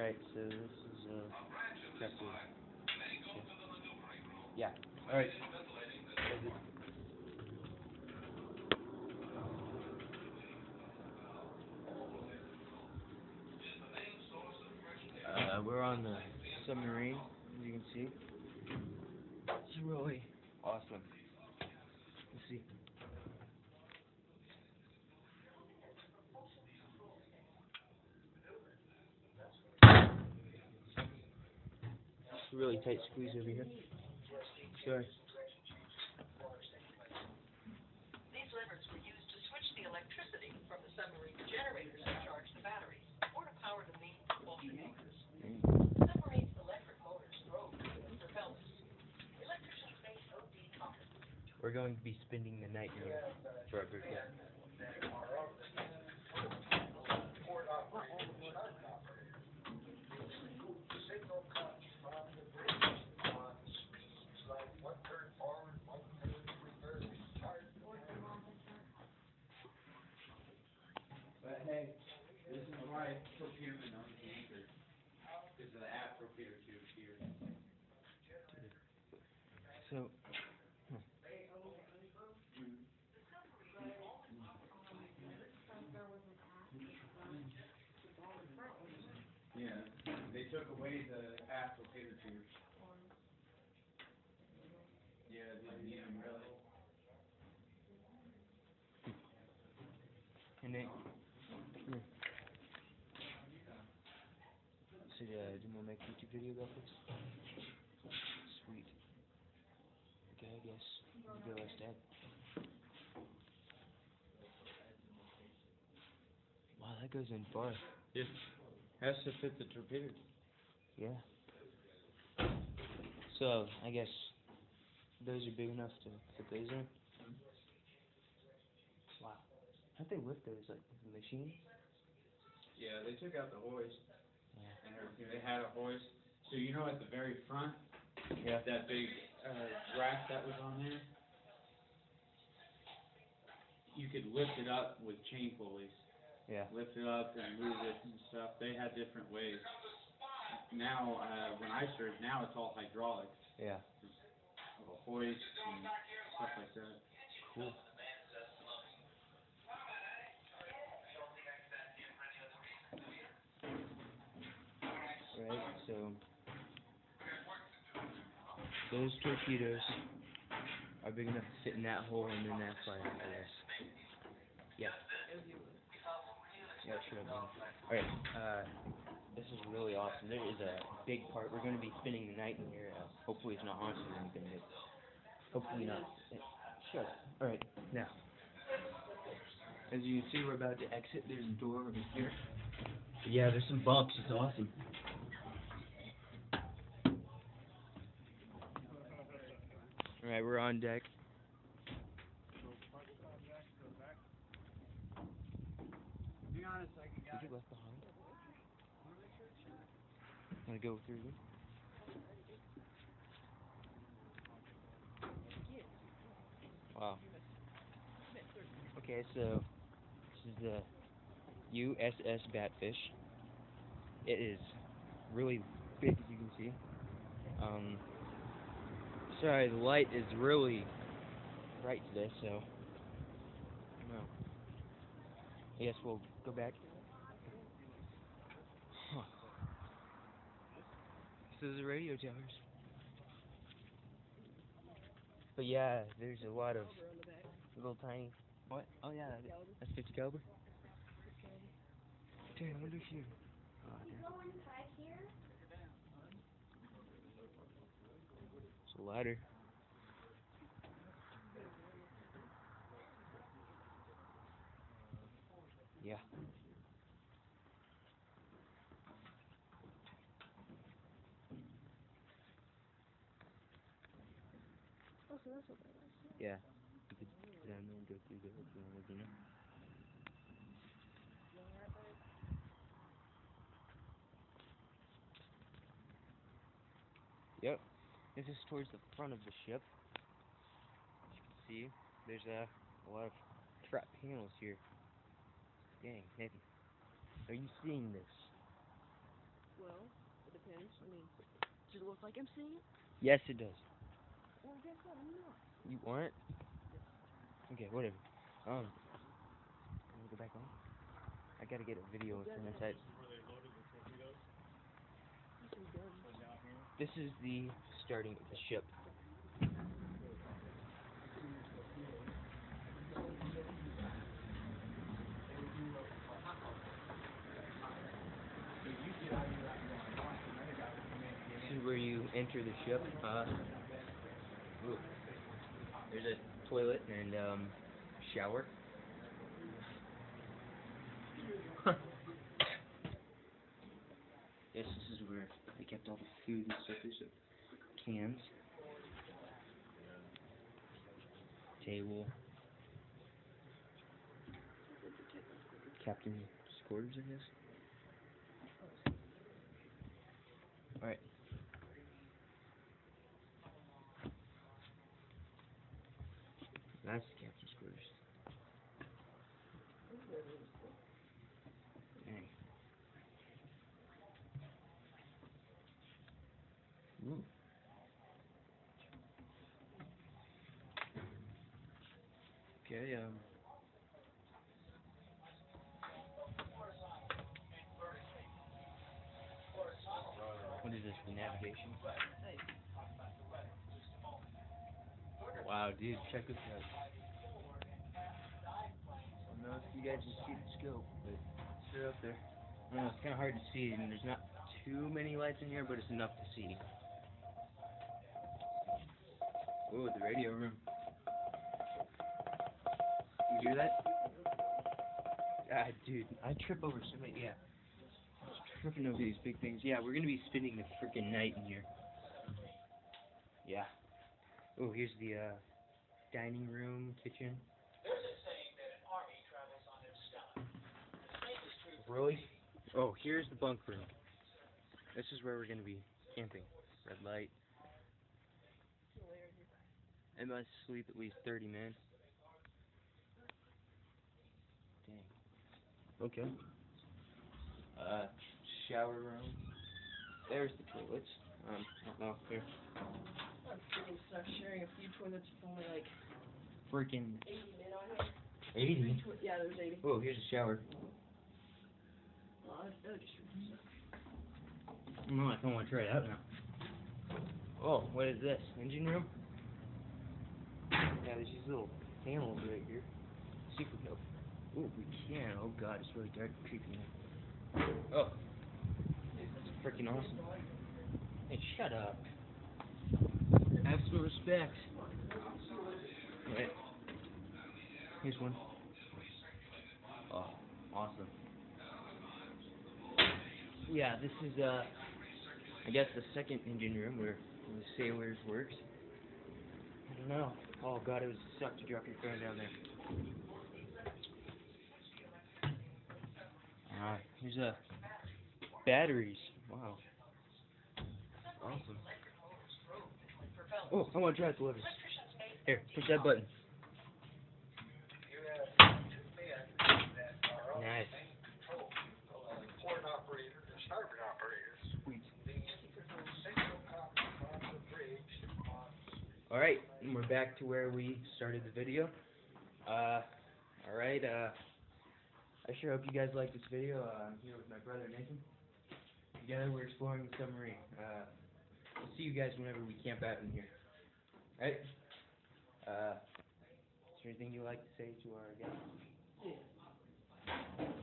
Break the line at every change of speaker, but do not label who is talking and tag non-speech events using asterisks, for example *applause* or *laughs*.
Alright, so this is uh chapter Yeah. Alright. Uh, we're on the submarine, as you can see. It's really awesome. Let's see. It's a really tight squeeze over here. Sorry.
These levers were used to switch the electricity from the submarine generators to charge the batteries, or to power the main propulsion motors. The submarine's electric motors drove the propellers. Electricians made OD copper.
We're going to be spending the night here, Trevor. Yeah.
But hey, this is why torpedoing on the anchor, because of the aft torpedo tube here.
So, hmm.
Yeah, they took away the aft torpedo tubes. Yeah, they need them really.
and then, come here. So, uh, do you want to make YouTube video about this? Sweet. Okay, I guess. Go ask Dad. Wow, that goes in far.
It has to fit the torpedo.
Yeah. So, I guess those are big enough to fit those in? Wow. How'd they lift those? Like, with a machine?
Yeah, they took out the hoist. And everything. They had a hoist. So you know at the very front,
Yeah.
that big uh, rack that was on there, you could lift it up with chain pulleys.
Yeah.
Lift it up and move it and stuff. They had different ways. Now, uh, when I served, now it's all hydraulic.
Yeah.
A hoist and stuff like that.
Cool. Right, so those torpedoes are big enough to fit in that hole and then that fire, I guess. Yeah. Yeah, sure. Alright, uh, this is really awesome. There is a big part. We're going to be spending the night in here. Uh, hopefully it's not haunted or anything, but hopefully not. Up. Alright, now. As you can see, we're about to exit. There's a door over here. Yeah, there's some bumps. It's awesome. Alright, we're on deck.
Be honest, I can
What you left behind? Wanna go through? Wow. Okay, so this is the USS Batfish. It is really big, as you can see. Um, sorry, the light is really bright today, so I. I guess we'll go back. Huh. This is the radio towers. But yeah, there's a lot of little tiny. What? Oh yeah, that's 50 caliber. Damn, I wonder if you. Oh, a ladder. Yeah. Yeah. You could down there and go through know? Yep. This is towards the front of the ship. As you can see, there's a, a lot of trap panels here. Dang, Nathan. Are you seeing this?
Well,
Okay, I mean, does it look like I'm seeing it?
Yes, it does.
Well, guess what? I'm not.
You want it? Okay, whatever. Um, can we go back on? I gotta get a video from inside.
Some.
This is the starting the ship. This is where you enter the ship. Uh, there's a toilet and um, shower. *laughs* Yes, this is where they kept all the food and stuff. Cans. Table. Captain's quarters, I guess. Alright. That's the captain's quarters. Dang. Ooh. Okay, um. What is this, the navigation? Wow, dude, check this out. I don't know if you guys can see the scope, but it's right up there. I know, it's kind of hard to see, and there's not too many lights in here, but it's enough to see. Ooh, the radio room. You hear that? Ah, dude, I trip over so many. Yeah, tripping over these big things. Yeah, we're gonna be spending the freaking night in here. Yeah. Oh, here's the uh, dining room, kitchen. Really? Oh, here's the bunk room. This is where we're gonna be camping. Red light. I must sleep at least 30 minutes. Dang. Okay. Uh, shower room. There's the toilets. Um, I don't know. Here.
I'm freaking stuck sharing a few toilets with only like
Freaking
80 men on here.
80.
Twi- yeah, there's 80.
Oh, here's a shower.
Well, that, that would just
No, I don't want to try it out now. Oh, what is this? Engine room? Yeah, there's these little panels right here. See if we can. Oh, we can. Oh god, it's really dark and creepy. Oh, that's freaking awesome. Hey, shut up. Have some respect. Right. Here's one. Oh, awesome. Yeah, this is uh, I guess the second engine room where the sailors works. I don't know. Oh god, it was suck to drop your phone down there. Ah, here's uh batteries. Wow. Awesome. Oh, I want to try the levers. Here, push that button. Nice. Alright, we're back to where we started the video. Uh, alright, uh, I sure hope you guys like this video. Uh, I'm here with my brother Nathan. Together we're exploring the submarine. Uh, we'll see you guys whenever we camp out in here. Right? Uh, is there anything you'd like to say to our guests?
Yeah.